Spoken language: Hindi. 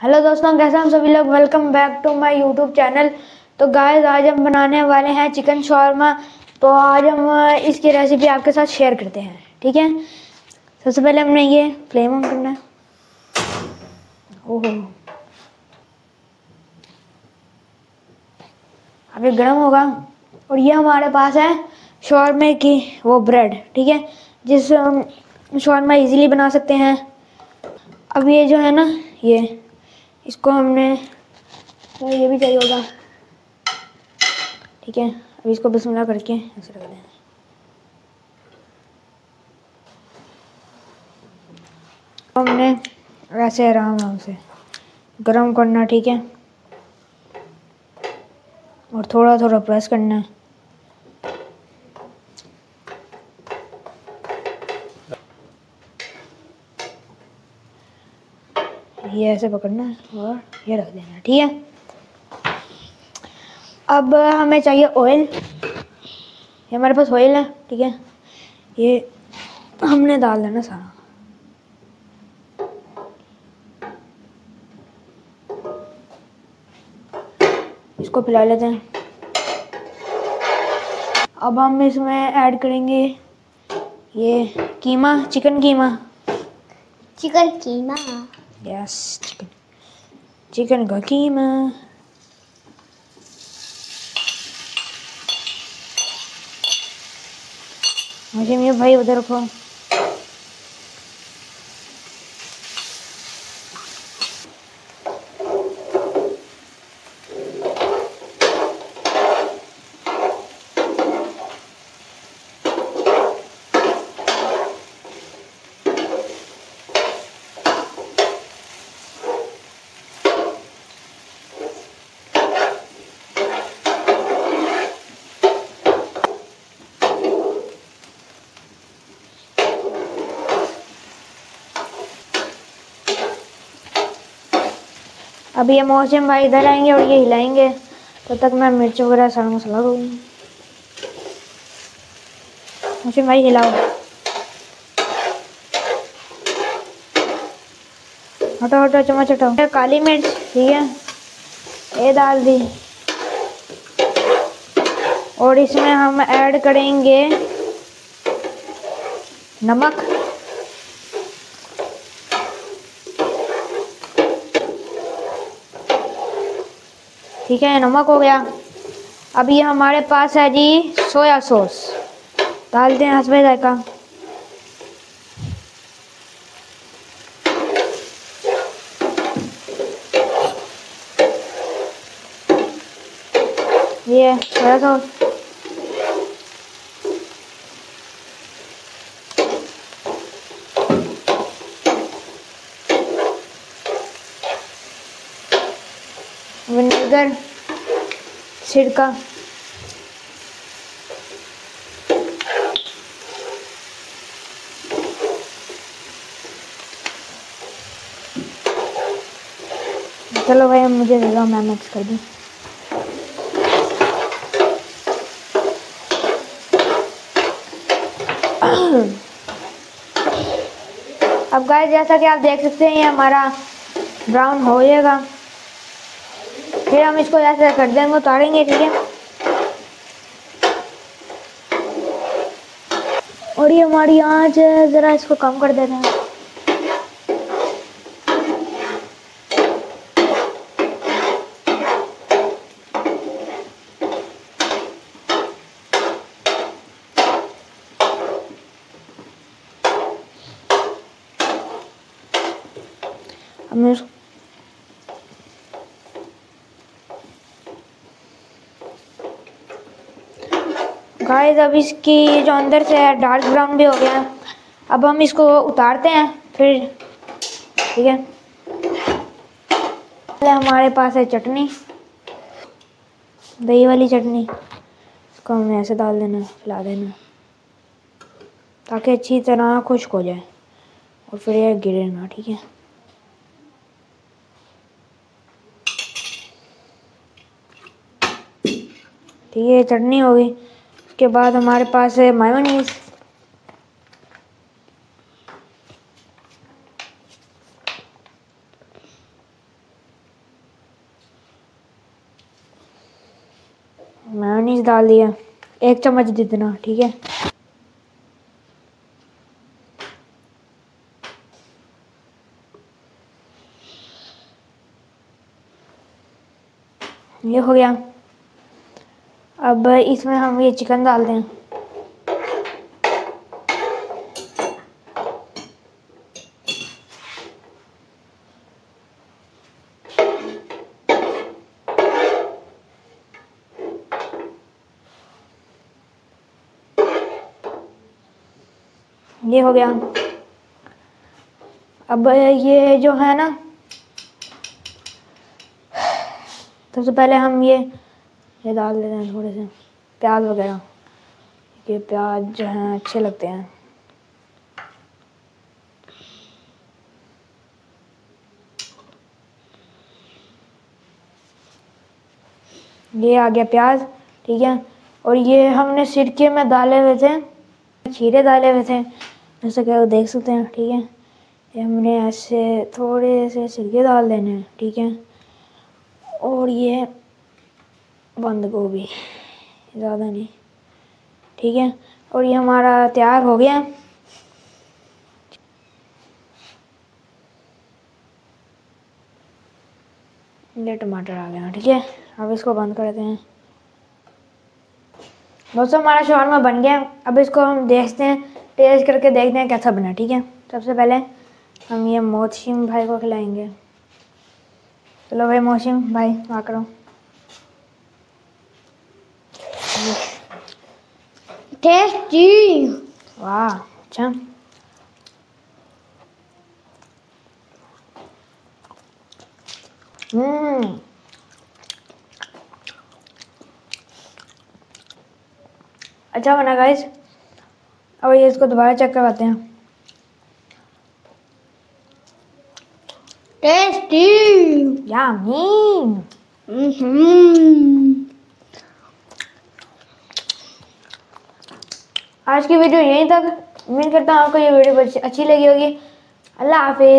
हेलो दोस्तों, कैसे हम सभी लोग? Welcome back to my YouTube channel तो गाइस आज हम बनाने वाले हैं चिकन शॉर्मा तो आज हम इसकी रेसिपी आपके साथ शेयर करते हैं, ठीक है? सबसे पहले हमने ये फ्लेम ऑन करना है। ओहो। अभी गर्म होगा। और ये हमारे पास है शॉर्मे की वो ब्रेड ठीक है? जिस शॉर्मा इजीली बना सकते हैं। अब ये जो है ना, ये इसको हमने तो ये भी चाहिए होगा। ठीक है अब इसको बिस्मिल्लाह करके ऐसे रख दें हमने, ऐसे आराम आराम से गरम करना, ठीक है? और थोड़ा थोड़ा प्रेस करना है। ये ऐसे पकड़ना और ये रख देना, ठीक है? अब हमें चाहिए ऑयल ये हमारे पास ऑयल है, ठीक है? ये हमने डाल देना सारा। इसको पिला लेते हैं। अब हम इसमें ऐड करेंगे ये keema chicken keema. Chicken keema. Yes chicken. Chicken Gokima. मुझे मेरे भाई उधर रखो अभी ये मौसम भाई इधर आएँगे और ये हिलाएँगे। तब तो तक मैं मिर्च वगैरह सारा मसाला दूँगी। मौसम भाई हिलाओ। हटो हटो, चम्मच हटो काली मिर्च, ठीक है? ये डाल दी। और इसमें हम ऐड करेंगे नमक। ठीक है, नमक हो गया। अभी हमारे पास है जी सोया सॉस। डालते हैं हंसबे जायका। ये सोया सॉस। विनेगर सिरका चलो भाई मुझे दे दो मैं मिक्स कर दूँ। अब गाय जैसा कि आप देख सकते हैं, ये हमारा ब्राउन हो जाएगा फिर हम इसको ऐसे कर देंगे, उतारेंगे, ठीक है? और ये हमारी आँच ज़रा इसको कम कर देते हैं। हम गाइस अब इसकी जो अंदर से है डार्क ब्राउन भी हो गया अब हम इसको उतारते हैं, फिर, ठीक है। पहले हमारे पास है चटनी, दही वाली चटनी। इसको हमें ऐसे डाल देना, फैला देना, ताकि अच्छी तरह खुश्क हो जाए, और फिर यह गिरे ना, ठीक है। ठीक है चटनी हो गई। उसके बाद हमारे पास है मायोनीस मायोनीस डाल दिया। एक चम्मच दे देना, ठीक है? ये हो गया। अब इसमें हम ये चिकन डाल दें। ये हो गया। अब ये जो है ना, सबसे पहले हम ये ये डाल देते हैं थोड़े से। प्याज वगैरह। ये प्याज जो हैं, अच्छे लगते हैं। ये आ गया प्याज, ठीक है? और ये हमने सिरके में डाले हुए थे। खीरे डाले हुए थे। जैसे कि आप देख सकते हैं, ठीक है? ये हमने ऐसे थोड़े से सिरके डाल देने हैं, ठीक है? और ये बंद गोभी, ज़्यादा नहीं। ठीक है? और ये हमारा तैयार हो गया। ये टमाटर आ गया ठीक है? अब इसको बंद करते हैं। दोस्तों, हमारा शॉर्मा बन गया। अब इसको हम देखते हैं, टेस्ट करके देखते हैं कैसा बना, ठीक है? सबसे पहले हम ये मोहसिम भाई को खिलाएँगे। चलो भाई मोहसिम भाई, आ करो। टेस्टी वाह अच्छा हम्म अच्छा बना गाइस अब ये इसको दोबारा चेक करवाते हैं। टेस्टी यामी आज की वीडियो यहीं तक। उम्मीद करता हूँ आपको ये वीडियो अच्छी लगी होगी। अल्लाह हाफिज़।